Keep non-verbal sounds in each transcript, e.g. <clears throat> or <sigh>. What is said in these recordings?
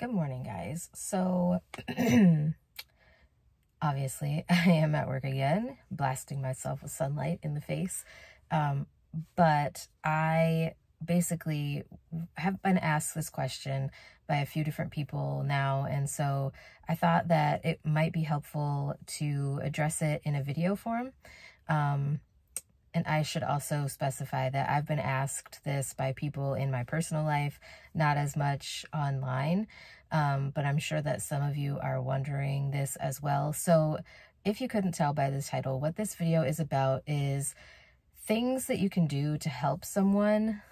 Good morning, guys. So, <clears throat> obviously, <laughs> I am at work again, blasting myself with sunlight in the face. Um, but I basically have been asked this question by a few different people now. And so I thought that it might be helpful to address it in a video form. Um, and I should also specify that I've been asked this by people in my personal life, not as much online, um, but I'm sure that some of you are wondering this as well. So if you couldn't tell by the title, what this video is about is things that you can do to help someone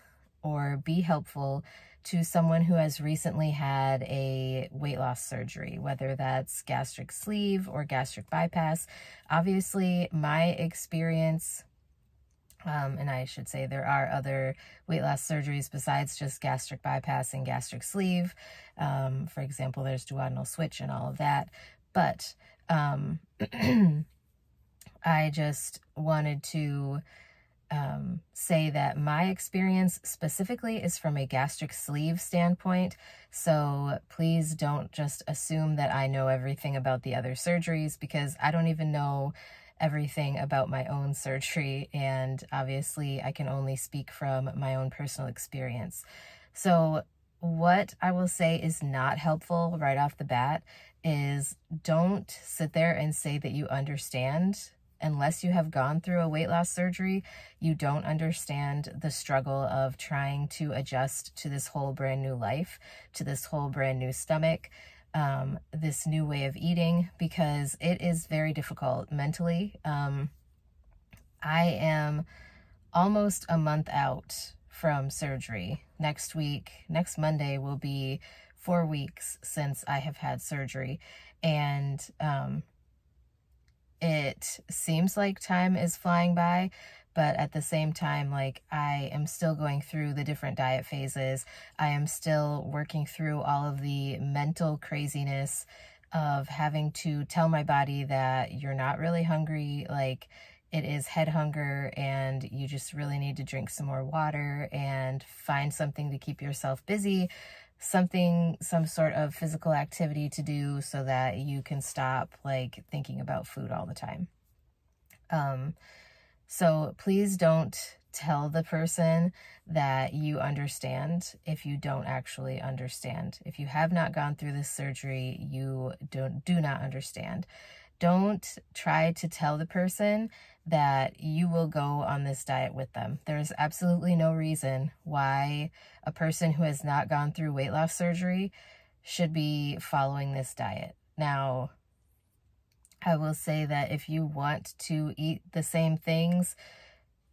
or be helpful to someone who has recently had a weight loss surgery, whether that's gastric sleeve or gastric bypass. Obviously, my experience um, and I should say there are other weight loss surgeries besides just gastric bypass and gastric sleeve. Um, for example, there's duodenal switch and all of that. But um, <clears throat> I just wanted to um, say that my experience specifically is from a gastric sleeve standpoint. So please don't just assume that I know everything about the other surgeries because I don't even know everything about my own surgery, and obviously, I can only speak from my own personal experience. So, what I will say is not helpful right off the bat is don't sit there and say that you understand unless you have gone through a weight loss surgery, you don't understand the struggle of trying to adjust to this whole brand new life, to this whole brand new stomach, um, this new way of eating because it is very difficult mentally. Um, I am almost a month out from surgery. Next week, next Monday, will be four weeks since I have had surgery. And um, it seems like time is flying by, but at the same time, like I am still going through the different diet phases. I am still working through all of the mental craziness of having to tell my body that you're not really hungry, like it is head hunger and you just really need to drink some more water and find something to keep yourself busy something some sort of physical activity to do so that you can stop like thinking about food all the time um so please don't tell the person that you understand if you don't actually understand. If you have not gone through this surgery, you don't do not understand. Don't try to tell the person that you will go on this diet with them. There's absolutely no reason why a person who has not gone through weight loss surgery should be following this diet. Now, I will say that if you want to eat the same things,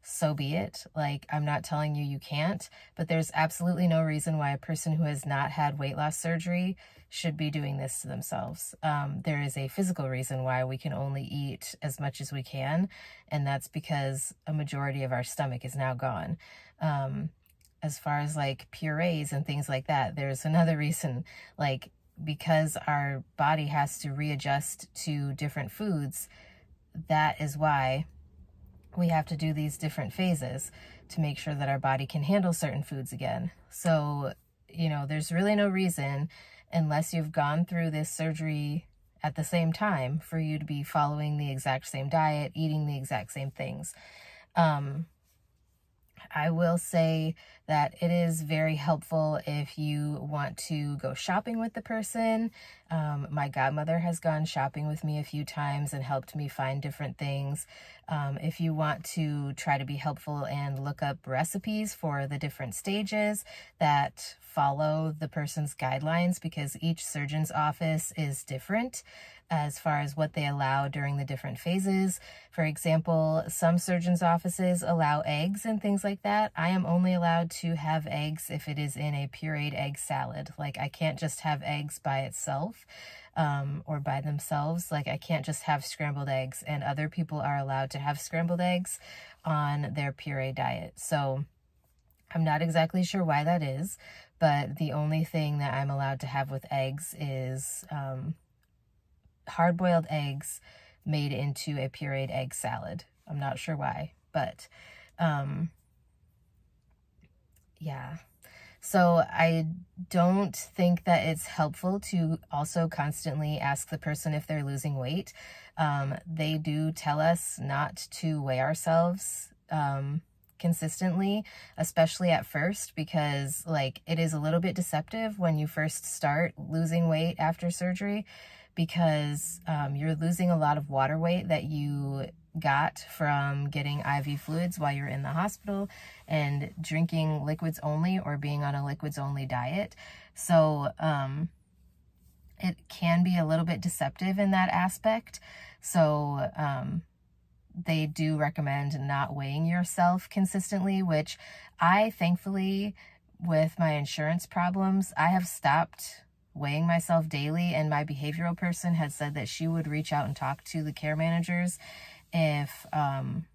so be it. Like, I'm not telling you you can't, but there's absolutely no reason why a person who has not had weight loss surgery should be doing this to themselves. Um, there is a physical reason why we can only eat as much as we can, and that's because a majority of our stomach is now gone. Um, as far as like purees and things like that, there's <laughs> another reason. Like, because our body has to readjust to different foods, that is why we have to do these different phases to make sure that our body can handle certain foods again. So, you know, there's really no reason, unless you've gone through this surgery at the same time, for you to be following the exact same diet, eating the exact same things. Um, I will say that it is very helpful if you want to go shopping with the person. Um, my godmother has gone shopping with me a few times and helped me find different things. Um, if you want to try to be helpful and look up recipes for the different stages that follow the person's guidelines because each surgeon's office is different as far as what they allow during the different phases. For example, some surgeons' offices allow eggs and things like that. I am only allowed to have eggs if it is in a pureed egg salad. Like, I can't just have eggs by itself. Um, or by themselves. Like, I can't just have scrambled eggs, and other people are allowed to have scrambled eggs on their puree diet. So, I'm not exactly sure why that is, but the only thing that I'm allowed to have with eggs is um, hard boiled eggs made into a pureed egg salad. I'm not sure why, but um, yeah. So I don't think that it's helpful to also constantly ask the person if they're losing weight. Um, they do tell us not to weigh ourselves um, consistently, especially at first, because like it is a little bit deceptive when you first start losing weight after surgery because um, you're losing a lot of water weight that you got from getting IV fluids while you're in the hospital and drinking liquids only or being on a liquids only diet. So um, it can be a little bit deceptive in that aspect. So um, they do recommend not weighing yourself consistently, which I thankfully, with my insurance problems, I have stopped weighing myself daily. And my behavioral person had said that she would reach out and talk to the care managers if, um,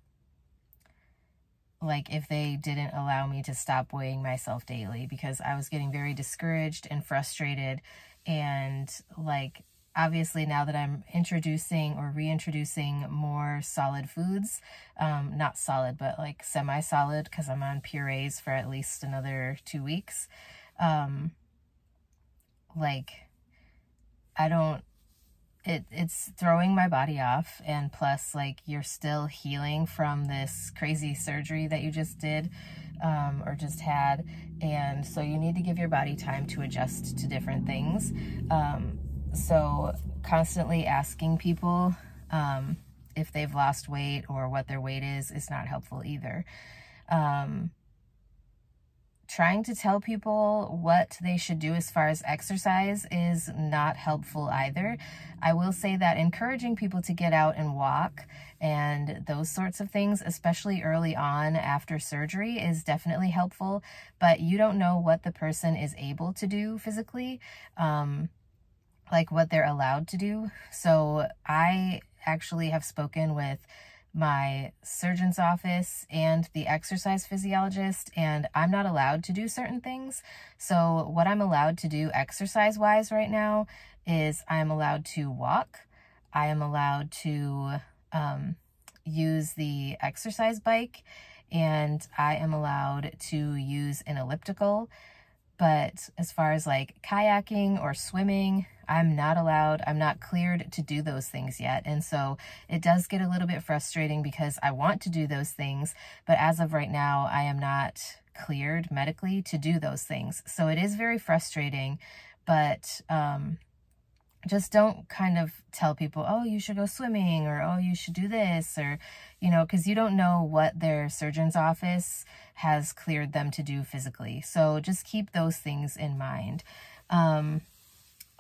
like if they didn't allow me to stop weighing myself daily because I was getting very discouraged and frustrated and like obviously now that I'm introducing or reintroducing more solid foods, um, not solid, but like semi-solid because I'm on purees for at least another two weeks. Um, like I don't, it, it's throwing my body off and plus like you're still healing from this crazy surgery that you just did um, or just had. And so you need to give your body time to adjust to different things. Um, so constantly asking people um, if they've lost weight or what their weight is is not helpful either. Um, trying to tell people what they should do as far as exercise is not helpful either. I will say that encouraging people to get out and walk and those sorts of things, especially early on after surgery, is definitely helpful, but you don't know what the person is able to do physically. Um, like what they're allowed to do. So I actually have spoken with my surgeon's office and the exercise physiologist, and I'm not allowed to do certain things. So, what I'm allowed to do exercise wise right now is I'm allowed to walk, I am allowed to um, use the exercise bike, and I am allowed to use an elliptical. But as far as like kayaking or swimming, I'm not allowed, I'm not cleared to do those things yet. And so it does get a little bit frustrating because I want to do those things, but as of right now, I am not cleared medically to do those things. So it is very frustrating, but um, just don't kind of tell people, oh, you should go swimming or oh, you should do this or, you know, because you don't know what their surgeon's office has cleared them to do physically. So just keep those things in mind. Um,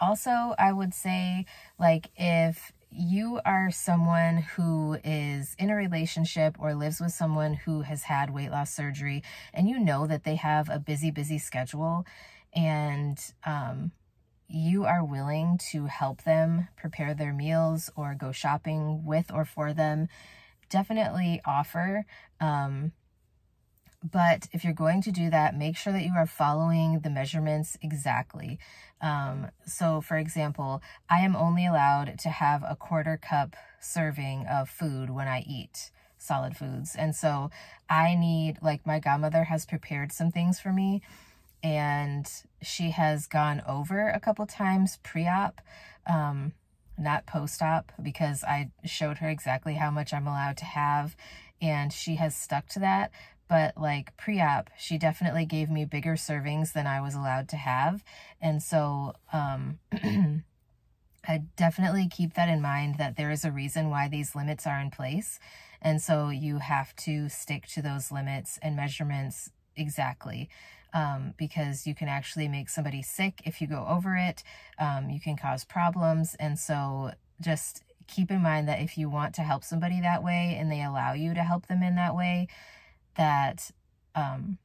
also, I would say, like, if you are someone who is in a relationship or lives with someone who has had weight loss surgery and you know that they have a busy, busy schedule and um, you are willing to help them prepare their meals or go shopping with or for them, definitely offer. Um, but if you're going to do that, make sure that you are following the measurements exactly. Um, so for example, I am only allowed to have a quarter cup serving of food when I eat solid foods. And so I need, like my godmother has prepared some things for me and she has gone over a couple times pre-op, um, not post-op because I showed her exactly how much I'm allowed to have and she has stuck to that but like pre-op she definitely gave me bigger servings than i was allowed to have. And so um <clears throat> i definitely keep that in mind that there is a reason why these limits are in place. And so you have to stick to those limits and measurements exactly um, because you can actually make somebody sick if you go over it. Um, you can cause problems. And so just keep in mind that if you want to help somebody that way and they allow you to help them in that way that um,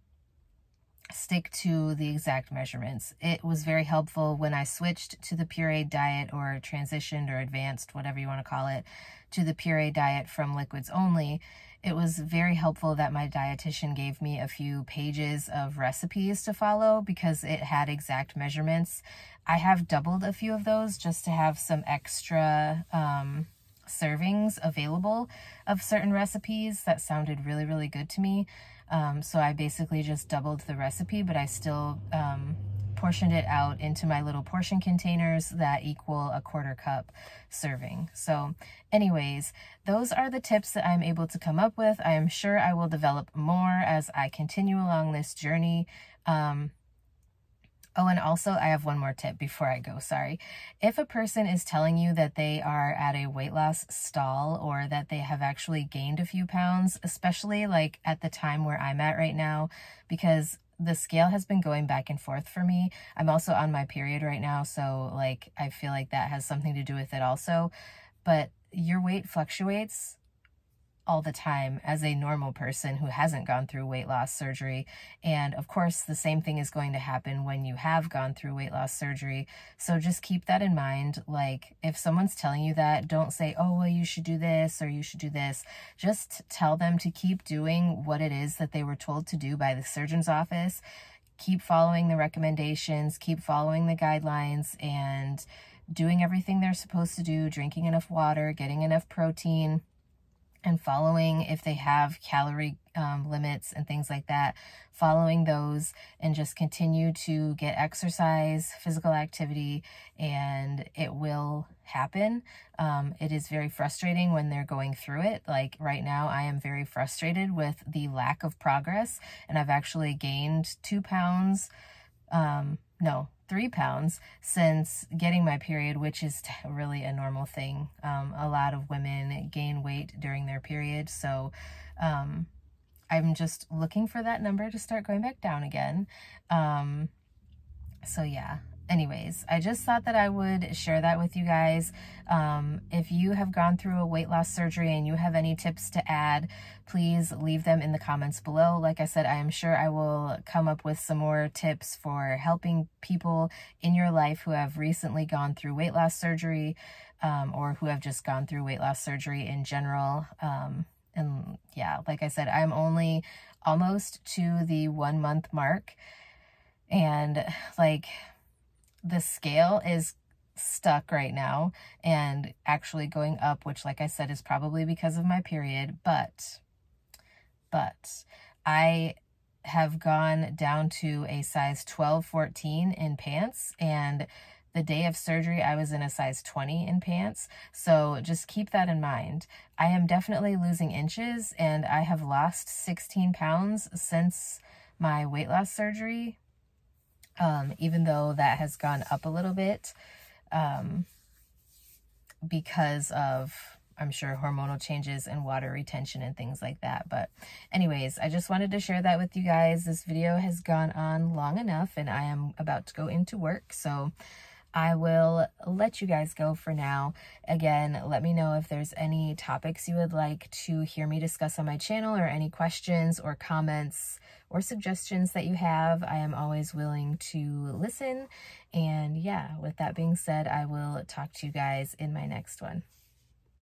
stick to the exact measurements. It was very helpful when I switched to the pureed diet or transitioned or advanced, whatever you want to call it, to the pureed diet from liquids only. It was very helpful that my dietitian gave me a few pages of recipes to follow because it had exact measurements. I have doubled a few of those just to have some extra um, servings available of certain recipes that sounded really, really good to me. Um, so I basically just doubled the recipe, but I still um, portioned it out into my little portion containers that equal a quarter cup serving. So anyways, those are the tips that I'm able to come up with. I am sure I will develop more as I continue along this journey. Um, Oh, and also I have one more tip before I go, sorry. If a person is telling you that they are at a weight loss stall or that they have actually gained a few pounds, especially like at the time where I'm at right now, because the scale has been going back and forth for me. I'm also on my period right now, so like I feel like that has something to do with it also. But your weight fluctuates all the time as a normal person who hasn't gone through weight loss surgery. And of course, the same thing is going to happen when you have gone through weight loss surgery. So just keep that in mind. Like, if someone's telling you that, don't say, oh, well, you should do this or you should do this. Just tell them to keep doing what it is that they were told to do by the surgeon's office. Keep following the recommendations, keep following the guidelines, and doing everything they're supposed to do, drinking enough water, getting enough protein and following if they have calorie um, limits and things like that, following those and just continue to get exercise, physical activity, and it will happen. Um, it is very frustrating when they're going through it. Like right now, I am very frustrated with the lack of progress, and I've actually gained two pounds. Um, no, three pounds since getting my period, which is really a normal thing. Um, a lot of women gain weight during their period. So um, I'm just looking for that number to start going back down again. Um, so yeah, anyways, I just thought that I would share that with you guys. Um, if you have gone through a weight loss surgery and you have any tips to add, please leave them in the comments below. Like I said, I am sure I will come up with some more tips for helping people in your life who have recently gone through weight loss surgery um, or who have just gone through weight loss surgery in general. Um, and yeah, like I said, I'm only almost to the one month mark. And like, the scale is stuck right now and actually going up, which like I said is probably because of my period, but, but I have gone down to a size 12, 14 in pants and the day of surgery, I was in a size 20 in pants. So just keep that in mind. I am definitely losing inches and I have lost 16 pounds since my weight loss surgery um, even though that has gone up a little bit um, because of, I'm sure, hormonal changes and water retention and things like that. But anyways, I just wanted to share that with you guys. This video has gone on long enough and I am about to go into work. So I will let you guys go for now. Again, let me know if there's any topics you would like to hear me discuss on my channel or any questions or comments or suggestions that you have. I am always willing to listen. And yeah, with that being said, I will talk to you guys in my next one.